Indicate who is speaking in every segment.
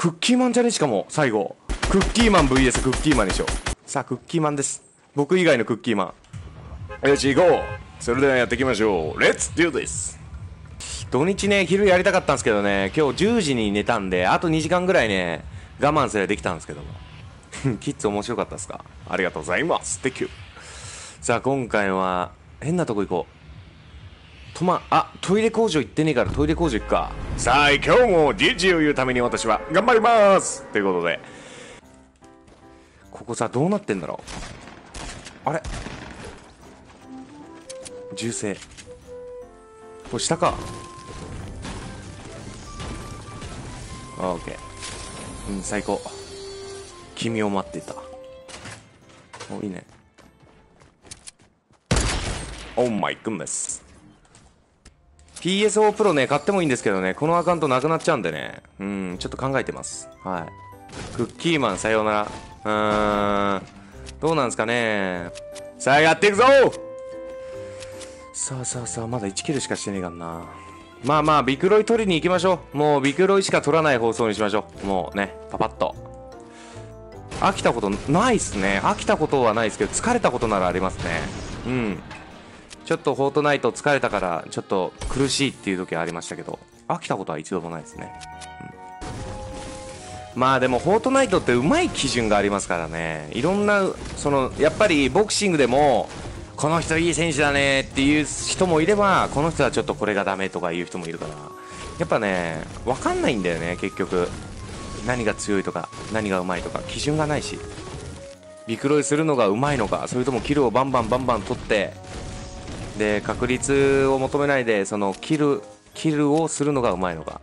Speaker 1: クッキーマンじゃねしかも、最後。クッキーマン VS クッキーマンでしょ。さあ、クッキーマンです。僕以外のクッキーマン。よし、行こうそれではやっていきましょう。Let's do this! 土日ね、昼やりたかったんですけどね、今日10時に寝たんで、あと2時間ぐらいね、我慢すればできたんですけども。キッズ面白かったですか？ありがとうございます。Thank you. さあ、今回は、変なとこ行こう。とま、あ、トイレ工場行ってねえからトイレ工場行くか。さあ、今日も DJ を言うために私は頑張りますということで。ここさ、どうなってんだろうあれ銃声。これ下か。あ、オッケー。うん、最高。君を待っていた。お、いいね。Oh my goodness. PSO プロね、買ってもいいんですけどね、このアカウントなくなっちゃうんでね、うん、ちょっと考えてます。はい。クッキーマンさようなら。うーん、どうなんですかね。さあ、やっていくぞさあさあさあ、まだ1キルしかしてねえかんな。まあまあ、ビクロイ取りに行きましょう。もうビクロイしか取らない放送にしましょう。もうね、パパッと。飽きたことないっすね。飽きたことはないですけど、疲れたことならありますね。うん。ちょっとフォートナイト疲れたから、ちょっと苦しいっていう時はありましたけど、飽きたことは一度もないですね。うん、まあでも、フォートナイトってうまい基準がありますからね。いろんな、その、やっぱりボクシングでも、この人いい選手だねっていう人もいれば、この人はちょっとこれがダメとかいう人もいるから、やっぱね、わかんないんだよね、結局。何が強いとか、何がうまいとか、基準がないし。ビクロイするのがうまいのか、それともキルをバンバンバンバン取って、で確率を求めないでそのキルキルをするのがうまいのか。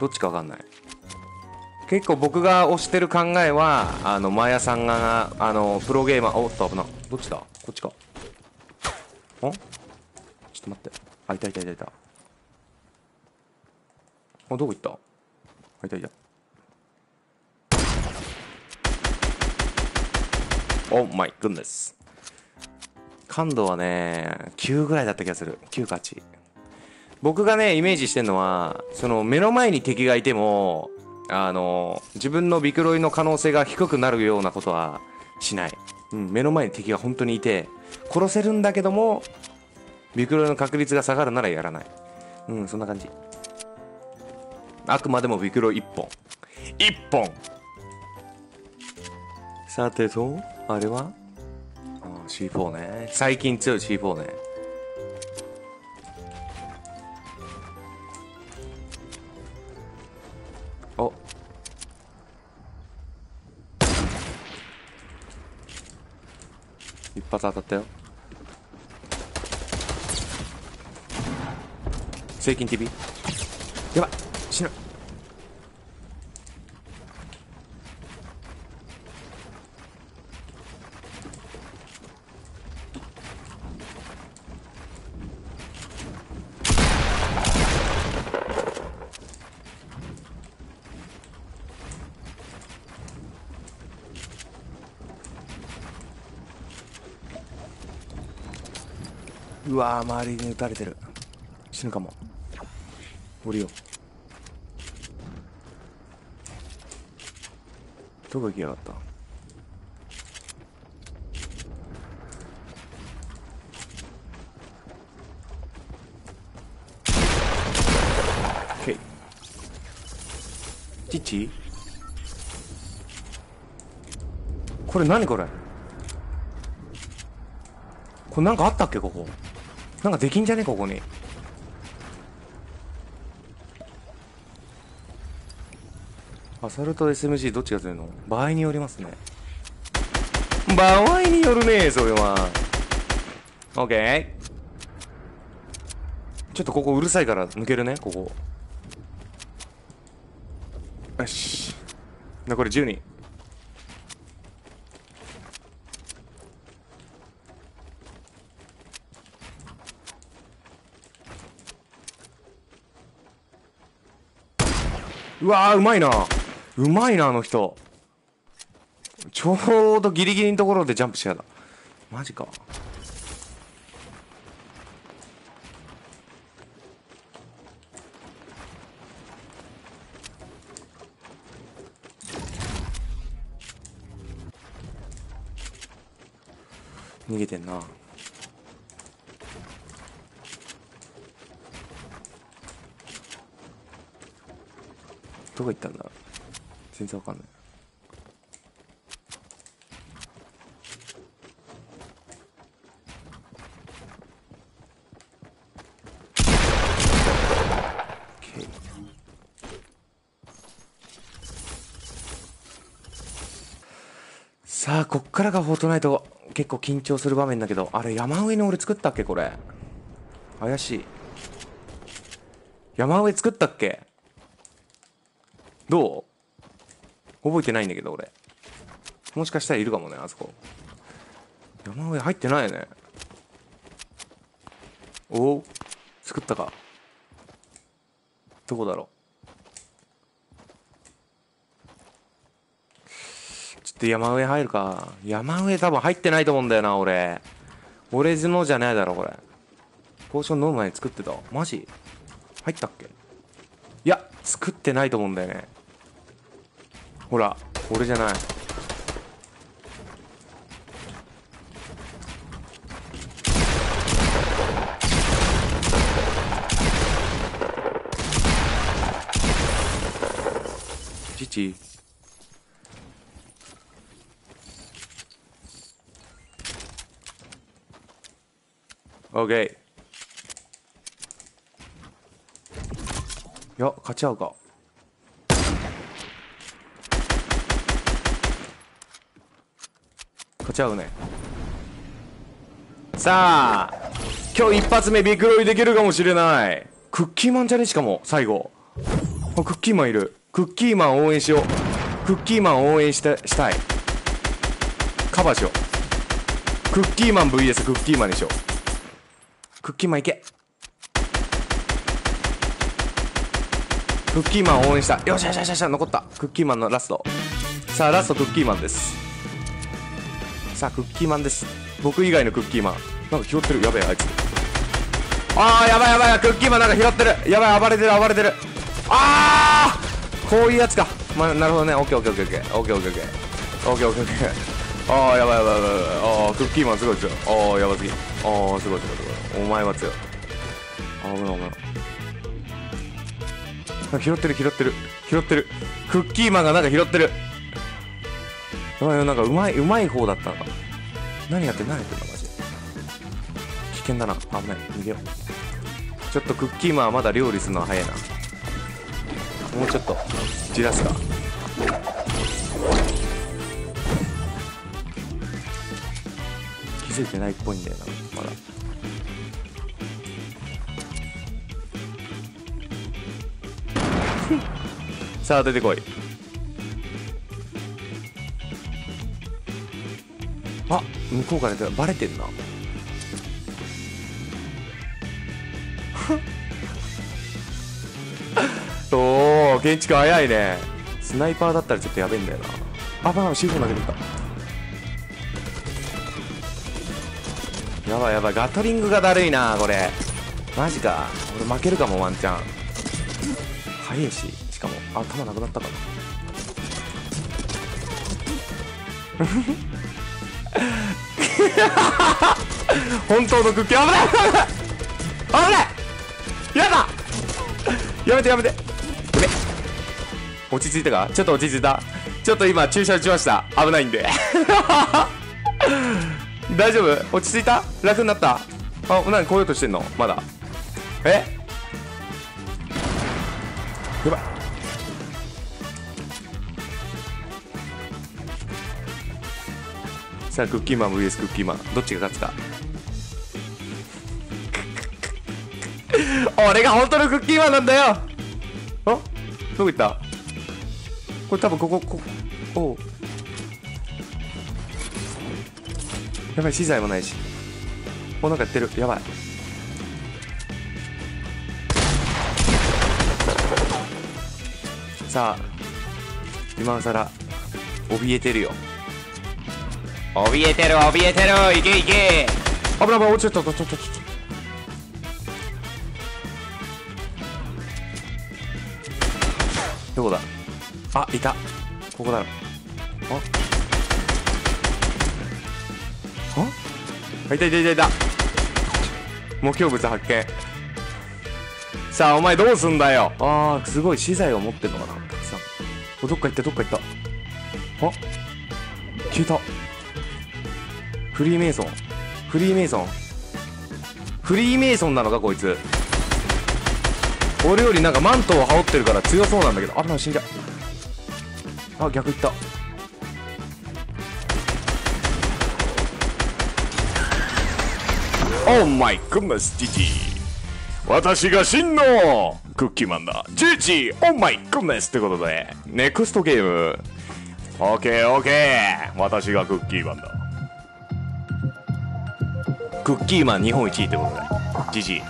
Speaker 1: どっちか分かんない。結構僕が推してる考えはあのマヤさんがあのプロゲーマー。おっと危な。どっちだ？こっちか。んちょっと待って。あいたいたいたいた。あどこ行った？あいたいた。おマイグンです感度はね、9ぐらいだった気がする。9か8。僕がね、イメージしてるのは、その目の前に敵がいても、あの、自分のビクロイの可能性が低くなるようなことはしない。うん、目の前に敵が本当にいて、殺せるんだけども、ビクロイの確率が下がるならやらない。うん、そんな感じ。あくまでもビクロイ1本。1本さてと、あれは？C4 ね。最近強い C4 ね。お。一発当たったよ。セイキン TV やばい。死ぬ。うわー周りに撃たれてる。死ぬかも。降りよう。どこ行きやがった？チッチ？これ何これ？これなんかあったっけここ。なんかできんじゃねここに。アサルト SMG どっちが強いの？場合によりますね。場合によるねそれは。OK ちょっとここうるさいから抜けるねここ。よし。残り10人うわー、うまいな。うまいな、あの人。ちょうどギリギリのところでジャンプしやだ。マジか。逃げてんな。どこ行ったんだ全然わかんない。さあこっからがフォートナイト。結構緊張する場面だけど。あれ山上に俺作ったっけ？これ。怪しい。山上作ったっけ？どう？覚えてないんだけど俺。もしかしたらいるかもねあそこ。山上入ってないよね。おお。作ったか。どこだろう。ちょっと山上入るか。山上多分入ってないと思うんだよな俺。俺のじゃないだろこれ。ポーション飲む前に作ってた。マジ？入ったっけ？いや作ってないと思うんだよね。ほら俺じゃない。父。オーケーいや勝ち合うか勝ち合うね。さあ今日一発目ビクロイできるかもしれない。クッキーマンじゃねしかも最後。あクッキーマンいる。クッキーマン応援しよう。クッキーマン応援したしたい。カバーしよう。クッキーマン VS クッキーマンにしよう。クッキーマンいけ。クッキーマン応援した。よしよしよしよし残った。クッキーマンのラスト。さあラストクッキーマンです。さあクッキーマンです。僕以外のクッキーマンなんか拾ってる？やべえあいつ。あーやばいやばいクッキーマンなんか拾ってる。やばい暴れてる暴れてる。ああこういうやつか。まあなるほどね。オッケーオッケーオッケーオッケー。オッケーオッケーオッケー。オッケーオッケーああやばいやばいやばいやばいああクッキーマンすごいですよああやばすぎ。ああすごいすごいすごい。お前は強い。あ危ない危ない。拾ってる拾ってる。拾ってる。クッキーマンがなんか拾ってる。やばいなんかうまいうまい方だったのか。何やって何やってんのマジで。危険だな。危ない。逃げよう。ちょっとクッキーマンはまだ料理するのは早いな。もうちょっと。じらすか。気づいてないっぽいんだよなまだ。さあ出てこい。向こうからバレてんな。おお建築早いね。スナイパーだったらちょっとやべえんだよな。あばあ C4 投げてきた。やばいやばい。ガトリングがだるいなこれ。マジか。俺負けるかもワンチャン。早いししかも。頭なくなったかな。本当のクッキー危ない危ない危ない。やだ。やめてやめて。やめ落ち着いたか？ちょっと落ち着いた。ちょっと今注射打ちました。危ないんで。大丈夫？落ち着いた？楽になった？あ何来ようとしてんの？まだ。え？やばいさあクッキーマン VS クッキーマン。どっちが勝つか。俺が本当のクッキーマンなんだよ。あどこ行った？これ多分ここここおやばい資材もないし。おなんかやってる。やばい。さあ今さら怯えてるよ。怯えてる怯えてる。いけいけ。危ない危ない。落ちちゃったちょちょちょちょどこだ？あいた。ここだろ。あ？あ？いたいたいたいた。目標物発見。さあお前どうすんだよ。ああすごい資材を持ってんのかな。たくさん。おどっか行ったどっか行った。あ？消えた。フリーメイソン。フリーメイソン。フリーメイソンなのかこいつ。俺よりなんかマントを羽織ってるから強そうなんだけど。あら死んじゃあ逆行った。オーマイクグッネスジジ私が真のクッキーマンだ。ジジオーマイグッネスってことで。ネクストゲーム。オーケーオーケー。私がクッキーマンだ。クッキーマン日本一ってことでジジ